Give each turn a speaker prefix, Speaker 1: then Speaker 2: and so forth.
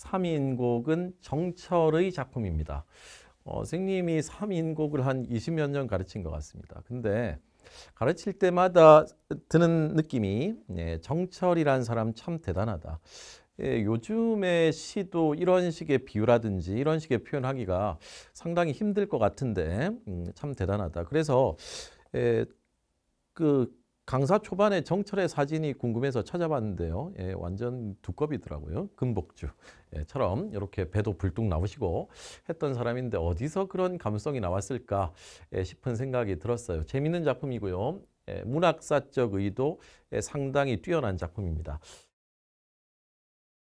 Speaker 1: 삼인곡은 정철의 작품입니다. 어, 선생님이 삼인곡을 한 20여 년 가르친 것 같습니다. 근데 가르칠 때마다 드는 느낌이 예, 정철이라는 사람 참 대단하다. 예, 요즘의 시도 이런 식의 비유라든지 이런 식의 표현하기가 상당히 힘들 것 같은데 음, 참 대단하다. 그래서 예, 그 강사 초반에 정철의 사진이 궁금해서 찾아봤는데요. 예, 완전 두꺼비더라고요. 금복주처럼 이렇게 배도 불뚝 나오시고 했던 사람인데 어디서 그런 감성이 나왔을까 예, 싶은 생각이 들었어요. 재밌는 작품이고요. 예, 문학사적 의도 예, 상당히 뛰어난 작품입니다.